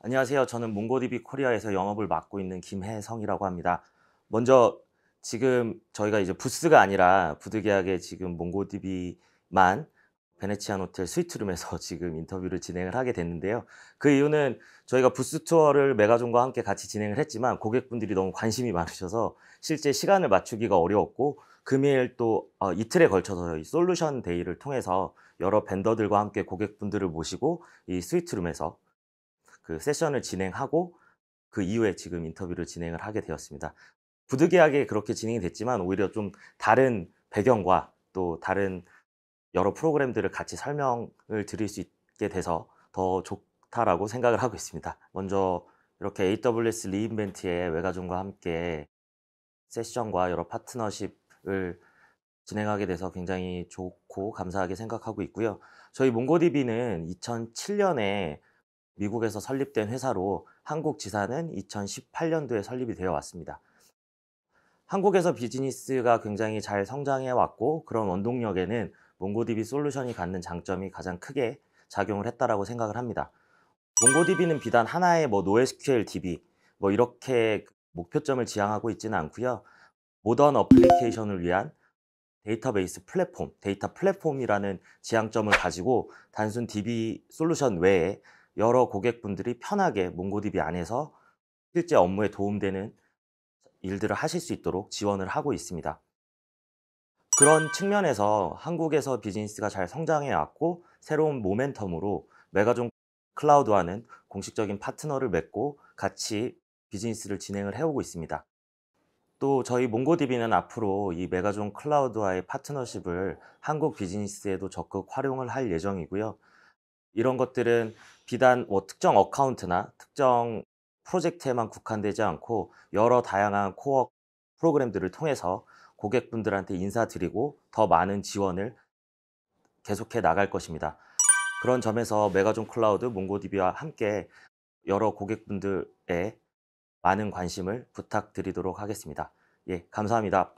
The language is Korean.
안녕하세요. 저는 몽고DB 코리아에서 영업을 맡고 있는 김혜성이라고 합니다. 먼저 지금 저희가 이제 부스가 아니라 부득이하게 지금 몽고DB만 베네치안 호텔 스위트룸에서 지금 인터뷰를 진행을 하게 됐는데요. 그 이유는 저희가 부스 투어를 메가존과 함께 같이 진행을 했지만 고객분들이 너무 관심이 많으셔서 실제 시간을 맞추기가 어려웠고 금일 또 어, 이틀에 걸쳐서 이 솔루션 데이를 통해서 여러 벤더들과 함께 고객분들을 모시고 이 스위트룸에서 그 세션을 진행하고 그 이후에 지금 인터뷰를 진행을 하게 되었습니다. 부득이하게 그렇게 진행이 됐지만 오히려 좀 다른 배경과 또 다른 여러 프로그램들을 같이 설명을 드릴 수 있게 돼서 더 좋다라고 생각을 하고 있습니다. 먼저 이렇게 AWS 리인벤트의 외가존과 함께 세션과 여러 파트너십을 진행하게 돼서 굉장히 좋고 감사하게 생각하고 있고요. 저희 몽고DB는 2007년에 미국에서 설립된 회사로 한국 지사는 2018년도에 설립이 되어 왔습니다. 한국에서 비즈니스가 굉장히 잘 성장해 왔고 그런 원동력에는 몽고DB 솔루션이 갖는 장점이 가장 크게 작용을 했다라고 생각을 합니다. 몽고DB는 비단 하나의 뭐 NoSQL DB 뭐 이렇게 목표점을 지향하고 있지는 않고요. modern application을 위한 데이터베이스 플랫폼, 데이터 플랫폼이라는 지향점을 가지고 단순 DB 솔루션 외에 여러 고객분들이 편하게 MongoDB 안에서 실제 업무에 도움되는 일들을 하실 수 있도록 지원을 하고 있습니다. 그런 측면에서 한국에서 비즈니스가 잘 성장해 왔고 새로운 모멘텀으로 메가존 클라우드와는 공식적인 파트너를 맺고 같이 비즈니스를 진행을 해오고 있습니다. 또 저희 MongoDB는 앞으로 이 메가존 클라우드와의 파트너십을 한국 비즈니스에도 적극 활용을 할 예정이고요. 이런 것들은 비단 뭐 특정 account나 특정 프로젝트에만 국한되지 않고 여러 다양한 core 프로그램들을 통해서 고객분들한테 인사드리고 더 많은 지원을 계속해 나갈 것입니다. 그런 점에서 메가존 클라우드 몽고DB와 함께 여러 고객분들의 많은 관심을 부탁드리도록 하겠습니다. 예, 감사합니다.